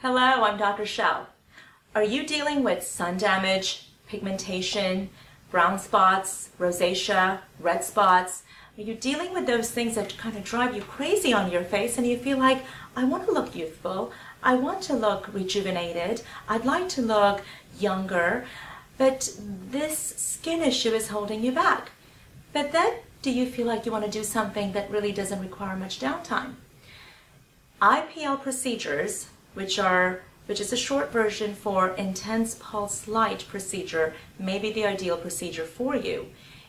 Hello, I'm Dr. Shel. Are you dealing with sun damage, pigmentation, brown spots, rosacea, red spots? Are you dealing with those things that kind of drive you crazy on your face and you feel like, I want to look youthful, I want to look rejuvenated, I'd like to look younger, but this skin issue is holding you back? But then, do you feel like you want to do something that really doesn't require much downtime? IPL procedures which are which is a short version for intense pulse light procedure, may be the ideal procedure for you.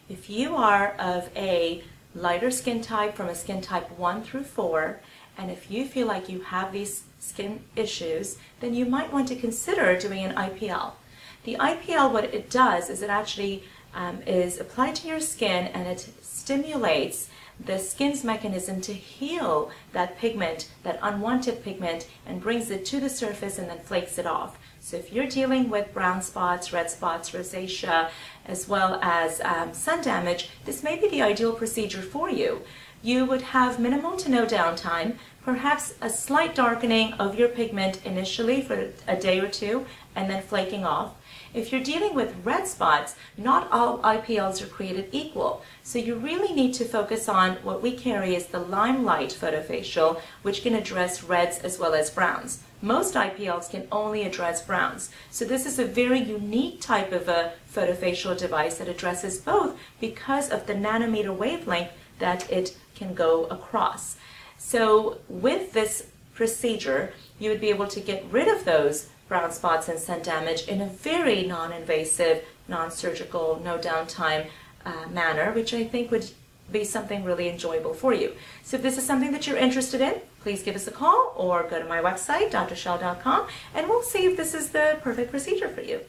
If you are of a lighter skin type from a skin type 1 through 4, and if you feel like you have these skin issues, then you might want to consider doing an IPL. The IPL, what it does is it actually um, is applied to your skin and it stimulates the skin's mechanism to heal that pigment, that unwanted pigment, and brings it to the surface and then flakes it off. So if you're dealing with brown spots, red spots, rosacea, as well as um, sun damage, this may be the ideal procedure for you. You would have minimal to no downtime, perhaps a slight darkening of your pigment initially for a day or two, and then flaking off. If you're dealing with red spots, not all IPLs are created equal. So you really need to focus on what we carry as the limelight photofacial, which can address reds as well as browns. Most IPLs can only address browns. So this is a very unique type of a photofacial device that addresses both because of the nanometer wavelength that it can go across. So with this procedure, you would be able to get rid of those brown spots and sun damage in a very non-invasive, non-surgical, no downtime uh, manner, which I think would be something really enjoyable for you. So if this is something that you're interested in, please give us a call or go to my website, drshel.com, and we'll see if this is the perfect procedure for you.